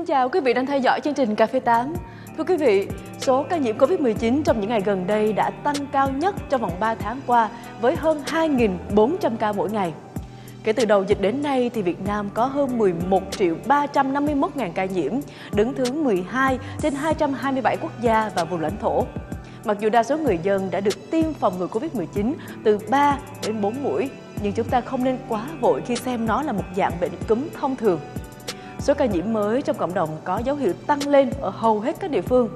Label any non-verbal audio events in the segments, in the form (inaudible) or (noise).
Xin chào quý vị đang theo dõi chương trình Cà phê 8. Thưa quý vị, số ca nhiễm Covid-19 trong những ngày gần đây đã tăng cao nhất trong vòng 3 tháng qua với hơn 2.400 ca mỗi ngày. Kể từ đầu dịch đến nay thì Việt Nam có hơn 11 triệu 351 ngàn ca nhiễm, đứng thứ 12 trên 227 quốc gia và vùng lãnh thổ. Mặc dù đa số người dân đã được tiêm phòng ngừa Covid-19 từ 3 đến 4 mũi, nhưng chúng ta không nên quá vội khi xem nó là một dạng bệnh cúm thông thường. Số ca nhiễm mới trong cộng đồng có dấu hiệu tăng lên ở hầu hết các địa phương.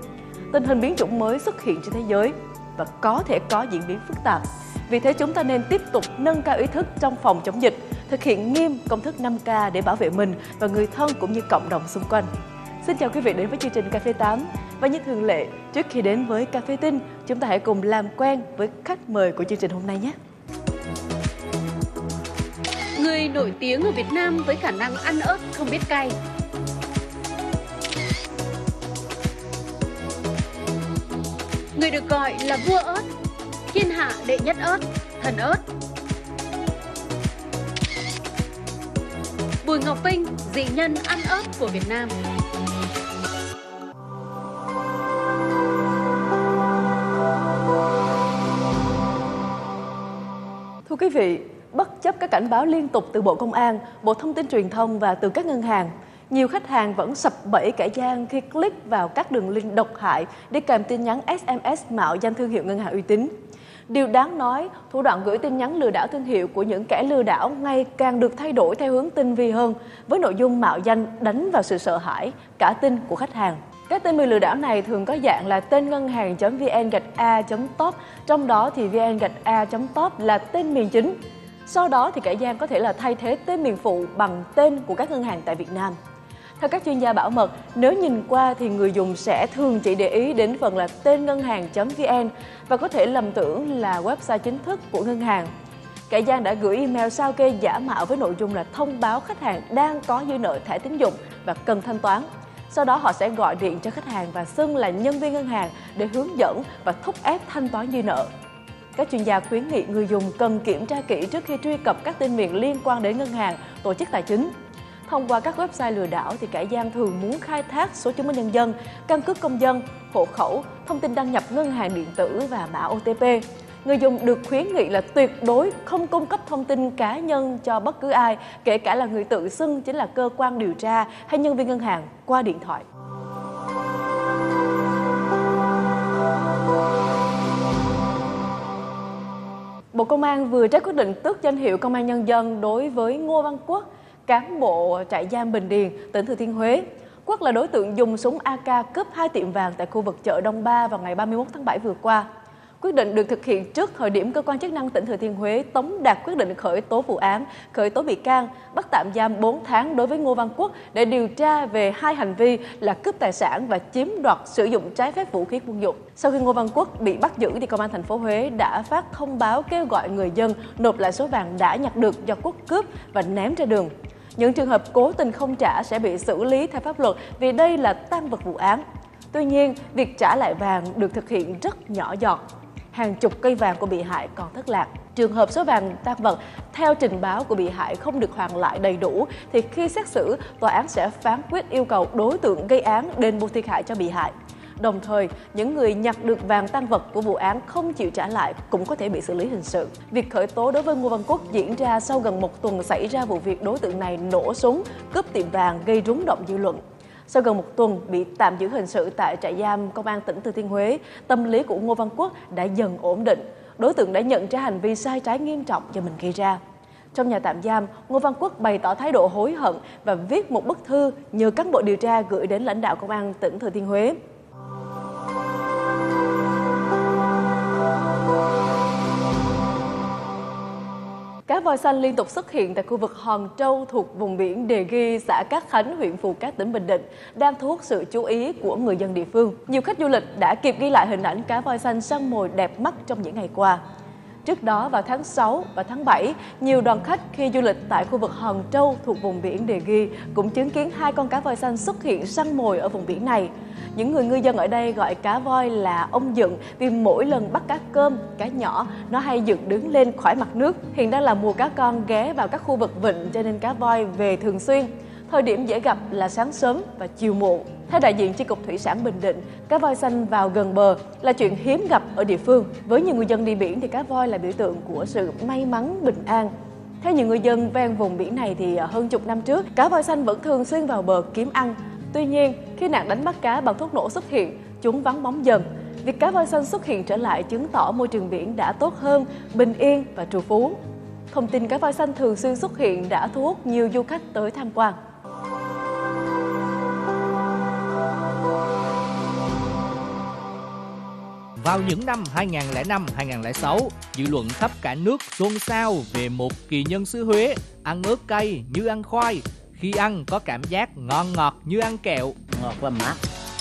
Tình hình biến chủng mới xuất hiện trên thế giới và có thể có diễn biến phức tạp. Vì thế chúng ta nên tiếp tục nâng cao ý thức trong phòng chống dịch, thực hiện nghiêm công thức 5K để bảo vệ mình và người thân cũng như cộng đồng xung quanh. Xin chào quý vị đến với chương trình Cà phê 8. Và như thường lệ, trước khi đến với Cà phê Tinh, chúng ta hãy cùng làm quen với khách mời của chương trình hôm nay nhé nổi tiếng ở Việt Nam với khả năng ăn ớt không biết cay. Người được gọi là vua ớt, thiên hạ đệ nhất ớt, thần ớt. Bùi Ngọc Vinh, dị nhân ăn ớt của Việt Nam. Thưa quý vị, bất chấp các cảnh báo liên tục từ Bộ Công an, Bộ Thông tin Truyền thông và từ các ngân hàng, nhiều khách hàng vẫn sập bẫy kẻ gian khi click vào các đường link độc hại để kèm tin nhắn SMS mạo danh thương hiệu ngân hàng uy tín. Điều đáng nói, thủ đoạn gửi tin nhắn lừa đảo thương hiệu của những kẻ lừa đảo ngày càng được thay đổi theo hướng tinh vi hơn, với nội dung mạo danh đánh vào sự sợ hãi, cả tin của khách hàng. Các tên miền lừa đảo này thường có dạng là tên ngân hàng.vn-a.top, trong đó thì vn-a.top là tên miền chính. Sau đó thì kẻ gian có thể là thay thế tên miền phụ bằng tên của các ngân hàng tại Việt Nam. Theo các chuyên gia bảo mật, nếu nhìn qua thì người dùng sẽ thường chỉ để ý đến phần là tên ngân hàng.vn và có thể lầm tưởng là website chính thức của ngân hàng. Kẻ gian đã gửi email sao kê giả mạo với nội dung là thông báo khách hàng đang có dư nợ thẻ tín dụng và cần thanh toán. Sau đó họ sẽ gọi điện cho khách hàng và xưng là nhân viên ngân hàng để hướng dẫn và thúc ép thanh toán dư nợ. Các chuyên gia khuyến nghị người dùng cần kiểm tra kỹ trước khi truy cập các tên miệng liên quan đến ngân hàng, tổ chức tài chính. Thông qua các website lừa đảo thì kẻ gian thường muốn khai thác số chứng minh nhân dân, căn cước công dân, hộ khẩu, thông tin đăng nhập ngân hàng điện tử và mã OTP. Người dùng được khuyến nghị là tuyệt đối không cung cấp thông tin cá nhân cho bất cứ ai, kể cả là người tự xưng chính là cơ quan điều tra hay nhân viên ngân hàng qua điện thoại. Bộ Công an vừa ra quyết định tước danh hiệu Công an Nhân dân đối với Ngô Văn Quốc, cán bộ trại giam Bình Điền, tỉnh Thừa Thiên Huế. Quốc là đối tượng dùng súng AK cướp hai tiệm vàng tại khu vực chợ Đông Ba vào ngày 31 tháng 7 vừa qua. Quyết định được thực hiện trước thời điểm cơ quan chức năng tỉnh Thừa Thiên Huế tống đạt quyết định khởi tố vụ án, khởi tố bị can, bắt tạm giam 4 tháng đối với Ngô Văn Quốc để điều tra về hai hành vi là cướp tài sản và chiếm đoạt sử dụng trái phép vũ khí quân dụng. Sau khi Ngô Văn Quốc bị bắt giữ thì công an thành phố Huế đã phát thông báo kêu gọi người dân nộp lại số vàng đã nhặt được do Quốc cướp và ném ra đường. Những trường hợp cố tình không trả sẽ bị xử lý theo pháp luật vì đây là tăng vật vụ án. Tuy nhiên, việc trả lại vàng được thực hiện rất nhỏ giọt hàng chục cây vàng của bị hại còn thất lạc. Trường hợp số vàng tăng vật theo trình báo của bị hại không được hoàn lại đầy đủ thì khi xét xử, tòa án sẽ phán quyết yêu cầu đối tượng gây án đền bù thiệt hại cho bị hại. Đồng thời, những người nhặt được vàng tăng vật của vụ án không chịu trả lại cũng có thể bị xử lý hình sự. Việc khởi tố đối với Ngô Văn Quốc diễn ra sau gần một tuần xảy ra vụ việc đối tượng này nổ súng, cướp tiệm vàng gây rúng động dư luận. Sau gần một tuần bị tạm giữ hình sự tại trại giam Công an tỉnh Thừa Thiên Huế, tâm lý của Ngô Văn Quốc đã dần ổn định. Đối tượng đã nhận ra hành vi sai trái nghiêm trọng do mình gây ra. Trong nhà tạm giam, Ngô Văn Quốc bày tỏ thái độ hối hận và viết một bức thư nhờ cán bộ điều tra gửi đến lãnh đạo Công an tỉnh Thừa Thiên Huế. Cá voi xanh liên tục xuất hiện tại khu vực Hòn Châu thuộc vùng biển Đề Ghi, xã Cát Khánh, huyện Phù Cát, tỉnh Bình Định, đang thu hút sự chú ý của người dân địa phương. Nhiều khách du lịch đã kịp ghi lại hình ảnh cá voi xanh săn mồi đẹp mắt trong những ngày qua. Trước đó vào tháng 6 và tháng 7, nhiều đoàn khách khi du lịch tại khu vực Hòn Châu thuộc vùng biển Đề Ghi cũng chứng kiến hai con cá voi xanh xuất hiện săn mồi ở vùng biển này. Những người ngư dân ở đây gọi cá voi là ông dựng vì mỗi lần bắt cá cơm, cá nhỏ, nó hay dựng đứng lên khỏi mặt nước. Hiện đang là mùa cá con ghé vào các khu vực vịnh cho nên cá voi về thường xuyên. Thời điểm dễ gặp là sáng sớm và chiều muộn. Theo đại diện chi cục thủy sản Bình Định, cá voi xanh vào gần bờ là chuyện hiếm gặp ở địa phương. Với nhiều người dân đi biển thì cá voi là biểu tượng của sự may mắn, bình an. Theo nhiều người dân ven vùng biển này thì à, hơn chục năm trước, cá voi xanh vẫn thường xuyên vào bờ kiếm ăn. Tuy nhiên, khi nạn đánh bắt cá bằng thuốc nổ xuất hiện, chúng vắng bóng dần. Việc cá voi xanh xuất hiện trở lại chứng tỏ môi trường biển đã tốt hơn, bình yên và trù phú. Thông tin cá voi xanh thường xuyên xuất hiện đã thu hút nhiều du khách tới tham quan. Vào những năm 2005-2006, dư luận khắp cả nước xôn xao về một kỳ nhân xứ Huế ăn ớt cay như ăn khoai, khi ăn có cảm giác ngon ngọt như ăn kẹo. ngọt và mát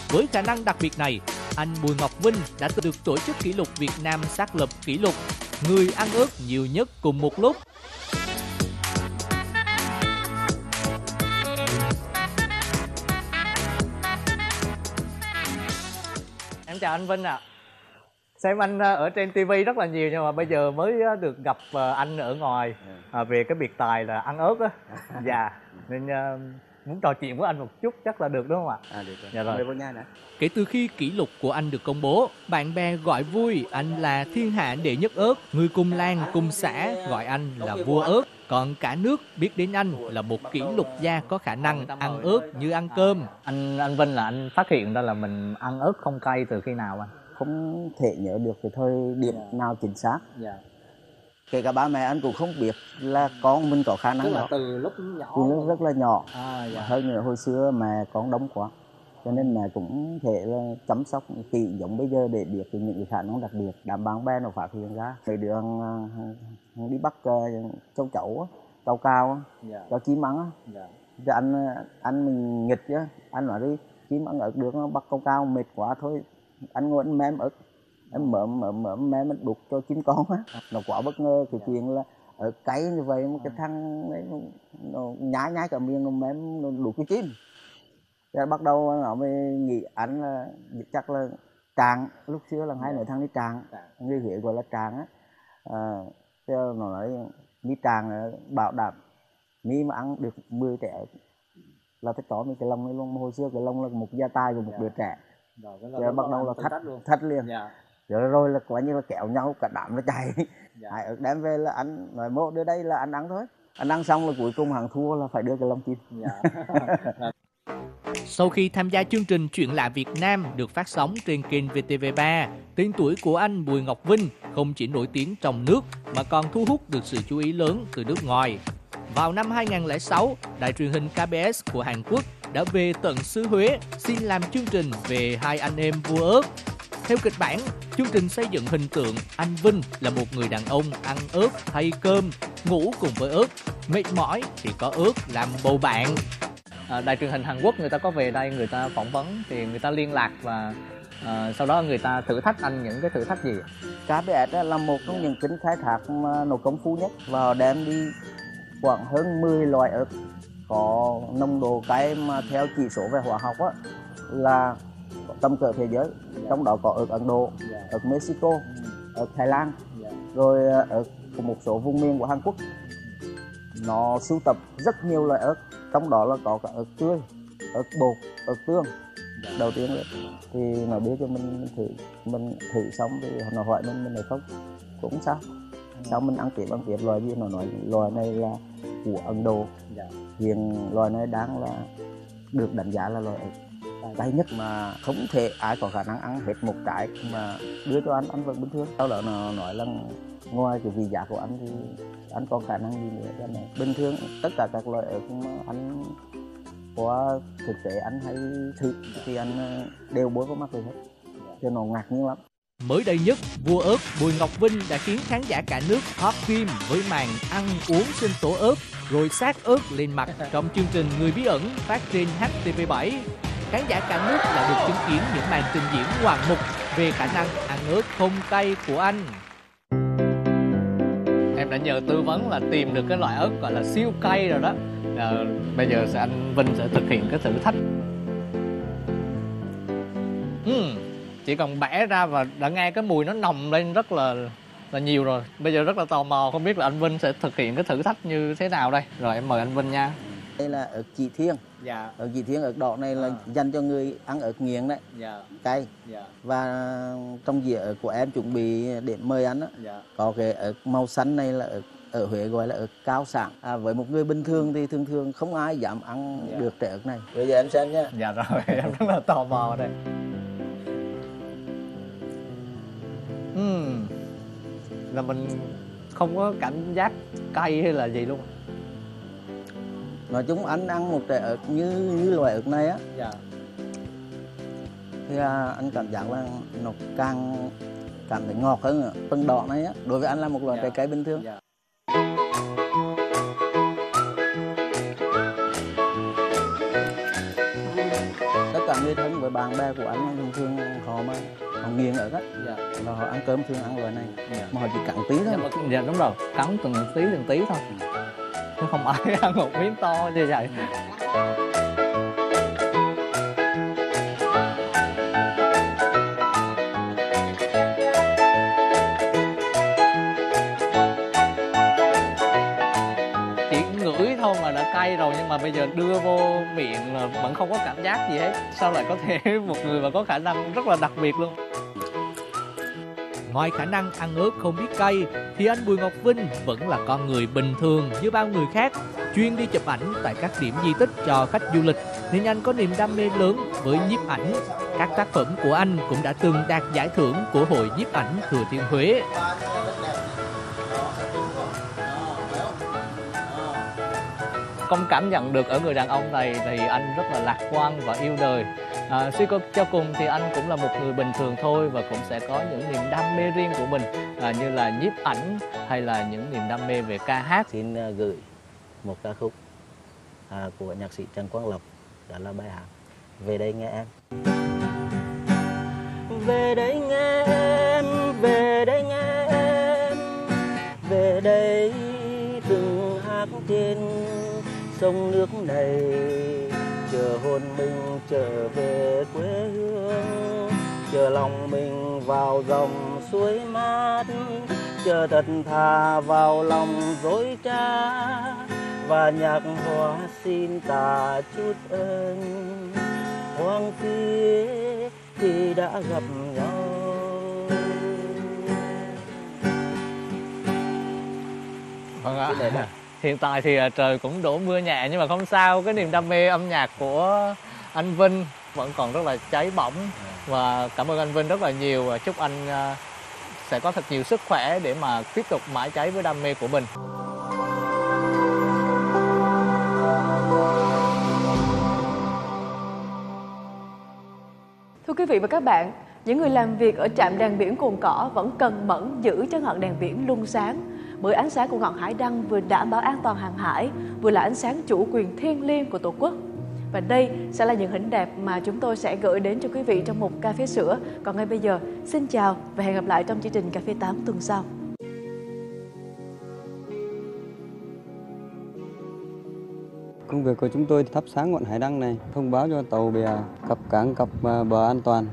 Với khả năng đặc biệt này, anh Bùi Ngọc Vinh đã được tổ chức kỷ lục Việt Nam xác lập kỷ lục người ăn ớt nhiều nhất cùng một lúc. Em chào anh Vinh ạ. Xem anh ờ, ở trên TV rất là nhiều nhưng mà bây giờ mới ờ, được gặp anh ở ngoài à, về cái biệt tài là ăn ớt á. (laughs) Dạ. Nên muốn trò chuyện với anh một chút chắc là được đúng không ạ? à được rồi Dạ rồi. Vô nhà nữa Kể từ khi kỷ lục của anh được công bố, bạn bè gọi vui anh là thiên hạ đệ nhất ớt, người cùng làng cùng xã gọi anh là vua ớt. Còn cả nước biết đến anh là một kỷ lục gia có khả năng ăn ớt như ăn cơm. Anh anh Vinh là anh phát hiện ra là mình ăn ớt không cay từ khi nào anh? Không thể nhớ được cái thời điểm nào chính xác Dạ. kể cả ba mẹ anh cũng không biết là con mình có khả năng đó từ lúc nhỏ. từ lúc rất là nhỏ À, dạ. hơn nữa hồi xưa mẹ con đông quá cho nên mẹ cũng thể là chăm sóc kỹ giống bây giờ để biết những cái khả năng đặc biệt đảm bảo bé nó phát hiện ra đứa ăn, ăn, ăn đi bắt uh, châu chấu châu cao á, Dạ. cho chim ăn Dạ. Chứ anh anh mình nghịch chứ anh nói đi chim ăn ớt được nó bắt câu cao mệt quá thôi anh ngồi anh mém ớt em mượm mượm mượm mém anh đục cho chim con á. Nó quá bất ngờ cái chuyện là ở cay như vậy mà cái thằng ấy nó, nhái nhái cả miệng mém nó đục cái chim. Rồi bắt đầu nó mới nghĩ anh là chắc là tràng lúc xưa là hai người thằng đi tràng người huế gọi là tràng á. À, thế nó nói đi tràng là bảo đảm mi mà ăn được 10 trẻ là phải có mấy cái lông này luôn. Hồi xưa cái lông là một gia tài của một đứa trẻ Rồi, rồi bắt đầu là thách thách liền Dạ. rồi rồi là quả như là kéo nhau cả đám nó chạy Dạ. hai đem về là anh nói mô đưa đây là anh ăn thôi anh ăn xong là cuối cùng hàng thua là phải đưa cái lông chim Sau khi tham gia chương trình Chuyện lạ Việt Nam được phát sóng trên kênh VTV3, tên tuổi của anh Bùi Ngọc Vinh không chỉ nổi tiếng trong nước mà còn thu hút được sự chú ý lớn từ nước ngoài. Vào năm 2006, đài truyền hình KBS của Hàn Quốc đã về tận xứ Huế xin làm chương trình về hai anh em vua ớt. Theo kịch bản, chương trình xây dựng hình tượng anh Vinh là một người đàn ông ăn ớt thay cơm, ngủ cùng với ớt, mệt mỏi thì có ớt làm bầu bạn. À, đài truyền hình Hàn Quốc người ta có về đây người ta phỏng vấn thì người ta liên lạc và à, sau đó người ta thử thách anh những cái thử thách gì KBS á là một trong những kênh khai thác mà nổ công phu nhất và đem đi khoảng hơn 10 loại ớt có nồng độ cái mà theo chỉ số về hóa học á là tầm cỡ thế giới trong đó có ớt Ấn Độ, ớt Mexico, ớt Thái Lan, rồi ờ, ở một số vùng miền của Hàn Quốc. Nó sưu tập rất nhiều loại ớt, trong đó là có cả ớt tươi, ớt bột, ớt tương. Đầu tiên đấy thì nó đưa cho mình thử, mình thử xong thì nó hỏi mình mình này không, cũng sao. Sau mình ăn tiếp ăn tiếp loại gì nó nói loại này là của Ấn Độ. Hiện loài này đang là được đánh giá là loài ớt cay nhất mà không thể ai có khả năng ăn hết một trái mà đưa cho anh ăn vẫn bình thường. Sau đó nó nói là ngoài cái vị giác của anh thì anh còn khả năng gì nữa cho này bình thường tất cả các loại mà anh qua thực tế anh hay thử thì anh ờ, đều bôi vào mắt rồi hết. Cho nó ngạc nhiên lắm Mới đây nhất, vua ớt Bùi Ngọc Vinh đã khiến khán giả cả nước hot phim với màn ăn uống sinh tố ớt rồi sát ớt lên mặt trong chương trình Người bí ẩn phát trên HTV7. Khán giả cả nước đã được chứng kiến những màn trình diễn ngoạn mục về khả năng ăn ớt không cay của anh. Em đã nhờ tư vấn là tìm được cái loại ớt gọi là siêu cay rồi đó. Ờ, bây giờ sẽ anh Vinh sẽ thực hiện cái thử thách. Ừm, chỉ cần bẻ ra và đã nghe cái mùi nó nồng lên rất là là nhiều rồi. Bây giờ rất là tò mò không biết là anh Vinh sẽ thực hiện cái thử thách như thế nào đây. Rồi em mời anh Vinh nha. Đây là ớt chỉ thiên dạ. Ớt chỉ thiên ớt đỏ này là À. dành cho người ăn ớt nghiện đấy. Dạ. Cay. Dạ. Và trong dĩa ớt của em chuẩn bị để mời ăn á, dạ. Có cái ớt màu xanh này là ớt ở Huế gọi là ớt cao sản à, với một người bình thường thì thường thường không ai dám ăn Dạ. được trái ớt này. Bây giờ em xem nha. Dạ rồi (laughs) em rất là tò mò đây Ừm, là mình không có cảm giác cay hay là gì luôn. Nói chung anh ăn một trái ớt như như loại ớt này á. Dạ. Thì à, anh cảm giác là nó càng cảm thấy ngọt hơn nữa. phần đỏ này á. Đối với anh là một loại Dạ. trái cây bình thường. Dạ. Tất cả người thân với bạn bè của anh thường thường họ mà họ nghiện ở đó dạ. Và họ ăn cơm thường ăn loại này. Dạ. Mà họ chỉ cắn tí thôi. Dạ, mà, dạ đúng rồi. Cắn từng tí từng tí thôi. Chứ không ai (laughs) ăn một miếng to như vậy. Chỉ ngửi thôi mà đã cay rồi nhưng mà bây giờ đưa vô miệng là vẫn không có cảm giác gì hết. Sao lại có thể (laughs) một người mà có khả năng rất là đặc biệt luôn Ngoài khả năng ăn ớt không biết cay thì anh Bùi Ngọc Vinh vẫn là con người bình thường như bao người khác, chuyên đi chụp ảnh tại các điểm di tích cho khách du lịch nên anh có niềm đam mê lớn với nhiếp ảnh. Các tác phẩm của anh cũng đã từng đạt giải thưởng của Hội Nhiếp ảnh Thừa Thiên Huế. Không cảm nhận được ở người đàn ông này thì anh rất là lạc quan và yêu đời. À, suy cho, cho cùng thì anh cũng là một người bình thường thôi và cũng sẽ có những niềm đam mê riêng của mình à, như là nhiếp ảnh hay là những niềm đam mê về ca hát. xin à, gửi một ca khúc à, của nhạc sĩ Trần Quang Lộc đó là bài hát về đây nghe em. Về đây nghe em về đây nghe em. Về đây từng hát trên sông nước này hồn mình trở về quê hương. Chờ lòng mình vào dòng suối mát chờ thật thà vào lòng dối trá. Và nhạc hoa xin tạ chút ơn hoang phí khi đã gặp nhau. Vâng ạ. Hiện tại thì à, trời cũng đổ mưa nhẹ nhưng mà không sao, cái niềm đam mê âm nhạc của anh Vinh vẫn còn rất là cháy bỏng. Và cảm ơn anh Vinh rất là nhiều và chúc anh à, sẽ có thật nhiều sức khỏe để mà tiếp tục mãi cháy với đam mê của mình. Thưa quý vị và các bạn, những người làm việc ở trạm đèn biển Cồn Cỏ vẫn cần mẫn giữ cho ngọn đèn biển luôn sáng bởi ánh sáng của ngọn hải đăng vừa đảm bảo an toàn hàng hải, vừa là ánh sáng chủ quyền thiêng liêng của Tổ quốc. Và đây sẽ là những hình đẹp mà chúng tôi sẽ gửi đến cho quý vị trong một cà phê sữa. Còn ngay bây giờ, xin chào và hẹn gặp lại trong chương trình Cà phê 8 tuần sau. Công việc của chúng tôi thắp sáng ngọn hải đăng này, thông báo cho tàu bè cập cảng cập à, bờ an toàn.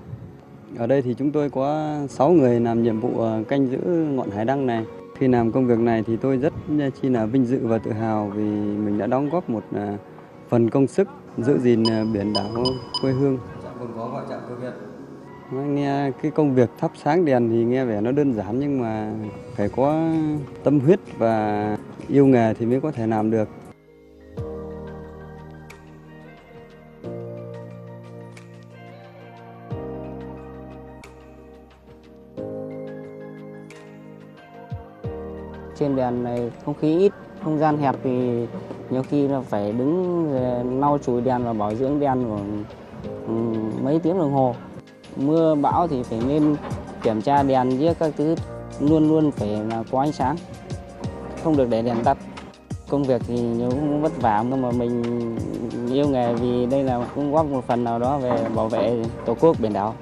Ở đây thì chúng tôi có 6 người làm nhiệm vụ à, canh giữ ngọn hải đăng này. Khi làm công việc này thì tôi rất chi là vinh dự và tự hào vì mình đã đóng góp một à, phần công sức giữ gìn à, biển đảo quê hương. Nói Nghe cái công việc thắp sáng đèn thì nghe vẻ nó đơn giản nhưng mà phải có tâm huyết và yêu nghề thì mới có thể làm được. Trên đèn này, không khí ít, không gian hẹp thì nhiều khi là phải đứng ờ, lau chùi đèn và bảo dưỡng đèn của ừ, mấy tiếng đồng hồ. Mưa bão thì phải nên kiểm tra đèn với các thứ luôn luôn phải là có ánh sáng, không được để đèn tắt. Công việc thì nhiều cũng vất vả nhưng mà mình yêu nghề vì đây là cũng góp một phần nào đó về bảo vệ tổ quốc biển đảo.